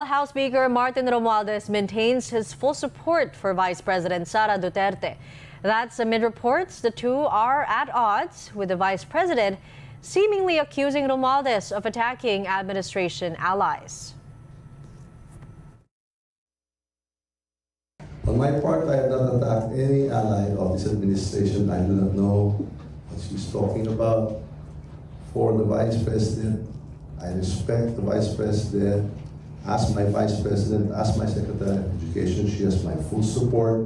House Speaker Martin Romualdez maintains his full support for Vice President Sara Duterte. That's amid reports the two are at odds, with the Vice President seemingly accusing Romualdez of attacking administration allies. On my part, I have not attacked any ally of this administration. I do not know what she's talking about. For the Vice President, I respect the Vice President. Ask my Vice President, ask my Secretary of Education. She has my full support.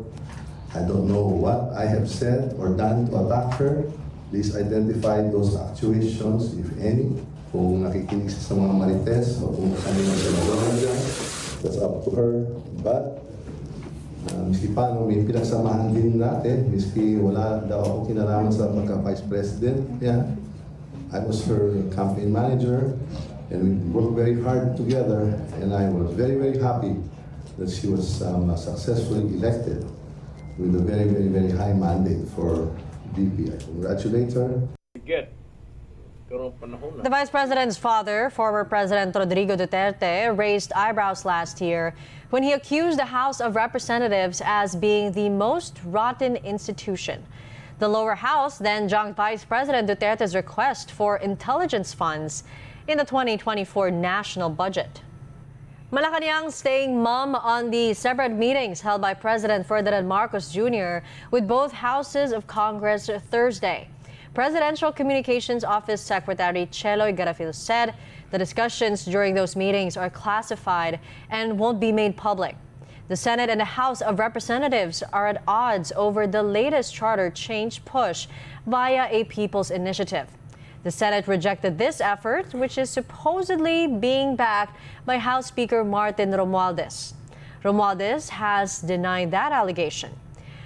I don't know what I have said or done to attack her. Please identify those actuations, if any. Kung nakikinig siya sa mga marites o kung kanino siya nagawa dyan, that's up to her. But Uh, miski paano, may pinagsamahan din natin, miski wala daw ako kinalaman sa pagka-vice president. Yeah. I was her campaign manager and we worked very hard together and I was very, very happy that she was um, successfully elected with a very, very, very high mandate for VP. I congratulate her. Get. Karong panahon na. The Vice President's father, former President Rodrigo Duterte, raised eyebrows last year when he accused the House of Representatives as being the most rotten institution. The lower house then junked Vice President Duterte's request for intelligence funds in the 2024 national budget. Malacanang staying mum on the separate meetings held by President Ferdinand Marcos Jr. with both houses of Congress Thursday. Presidential Communications Office Secretary Cheloy Garafil said the discussions during those meetings are classified and won't be made public. The Senate and the House of Representatives are at odds over the latest charter change push via a people's initiative. The Senate rejected this effort, which is supposedly being backed by House Speaker Martin Romualdez. Romualdez has denied that allegation.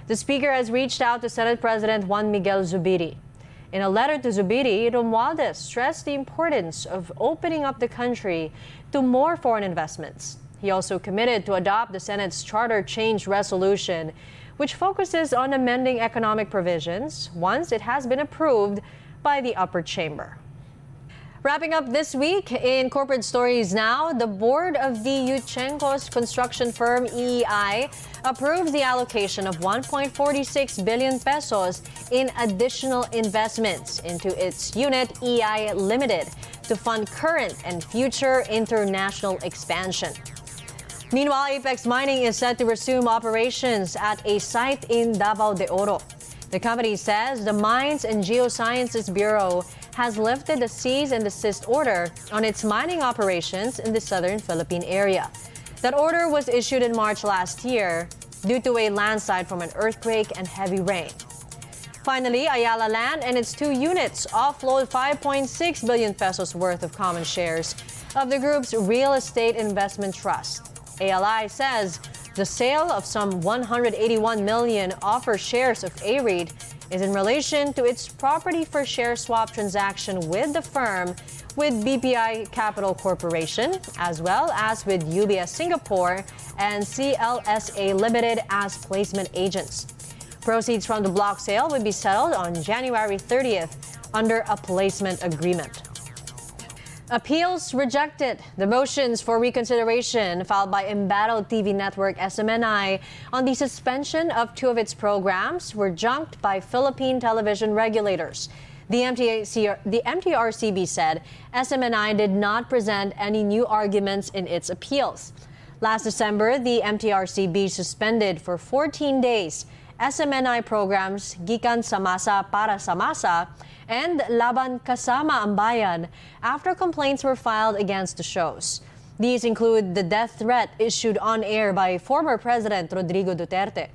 The Speaker has reached out to Senate President Juan Miguel Zubiri. In a letter to Zubiri, Romualdez stressed the importance of opening up the country to more foreign investments. He also committed to adopt the Senate's charter change resolution, which focuses on amending economic provisions once it has been approved by the upper chamber. Wrapping up this week in corporate stories now, the board of the Yuchengcos construction firm EEI approved the allocation of 1.46 billion pesos in additional investments into its unit EI Limited to fund current and future international expansion. Meanwhile, Apex Mining is set to resume operations at a site in Davao de Oro. The company says the Mines and Geosciences Bureau has lifted the cease and desist order on its mining operations in the southern Philippine area. That order was issued in March last year due to a landslide from an earthquake and heavy rain. Finally, Ayala Land and its two units offload 5.6 billion pesos worth of common shares of the group's real estate investment trust. ALI says the sale of some 181 million offer shares of AREIT is in relation to its property for share swap transaction with the firm with BPI Capital Corporation, as well as with UBS Singapore and CLSA Limited as placement agents. Proceeds from the block sale will be settled on January 30th under a placement agreement. Appeals rejected. The motions for reconsideration filed by Embattled TV network SMNI on the suspension of two of its programs were junked by Philippine television regulators. The, MTAC, the MTRCB said SMNI did not present any new arguments in its appeals. Last December, the MTRCB suspended for 14 days SMNI programs Gikan sa Masa para sa Masa and Laban Kasama ang Bayan after complaints were filed against the shows. These include the death threat issued on air by former President Rodrigo Duterte.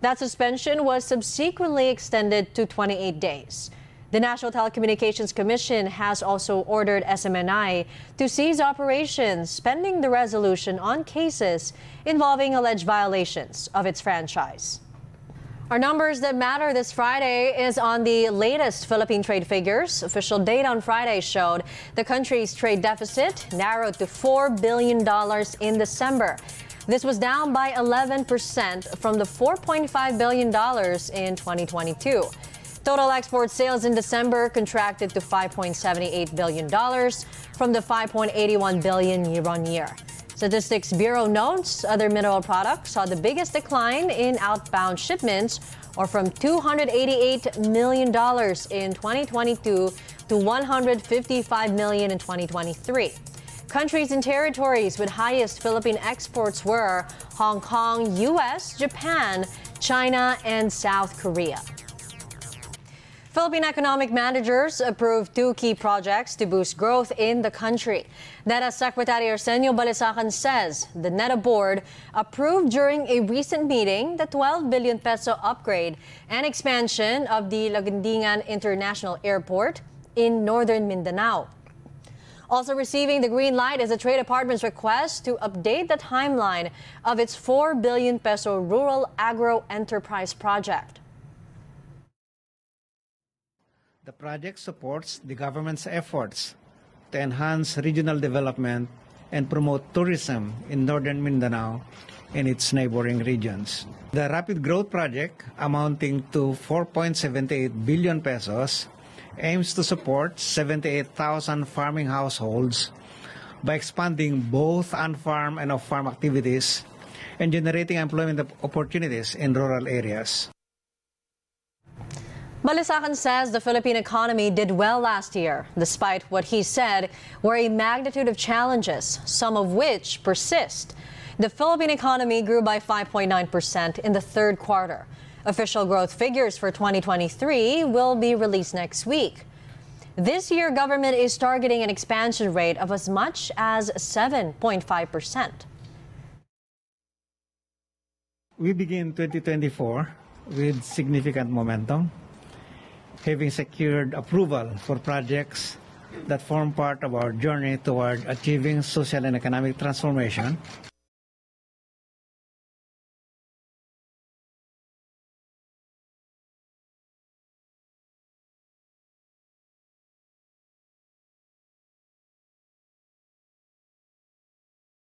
That suspension was subsequently extended to 28 days. The National Telecommunications Commission has also ordered SMNI to cease operations pending the resolution on cases involving alleged violations of its franchise. Our numbers that matter this Friday is on the latest Philippine trade figures. Official data on Friday showed the country's trade deficit narrowed to $4 billion in December. This was down by 11% from the $4.5 billion in 2022. Total export sales in December contracted to $5.78 billion from the 5.81 billion year on year. Statistics Bureau notes other mineral products saw the biggest decline in outbound shipments, or from $288 million in 2022 to 155 million in 2023. Countries and territories with highest Philippine exports were Hong Kong, US, Japan, China, and South Korea. Philippine economic managers approved two key projects to boost growth in the country. NEDA Secretary Arsenio Balisacan says the NEDA board approved during a recent meeting the 12 billion peso upgrade and expansion of the Laguindingan International Airport in northern Mindanao. Also receiving the green light is the Trade Department's request to update the timeline of its 4 billion peso rural agro enterprise project. The project supports the government's efforts to enhance regional development and promote tourism in northern Mindanao and its neighboring regions. The Rapid Growth Project, amounting to 4.78 billion pesos, aims to support 78,000 farming households by expanding both on-farm and off-farm activities and generating employment opportunities in rural areas. Balisacan says the Philippine economy did well last year, despite what he said were a magnitude of challenges, some of which persist. The Philippine economy grew by 5.9% in the third quarter. Official growth figures for 2023 will be released next week. This year, government is targeting an expansion rate of as much as 7.5%. We begin 2024 with significant momentum, having secured approval for projects that form part of our journey toward achieving social and economic transformation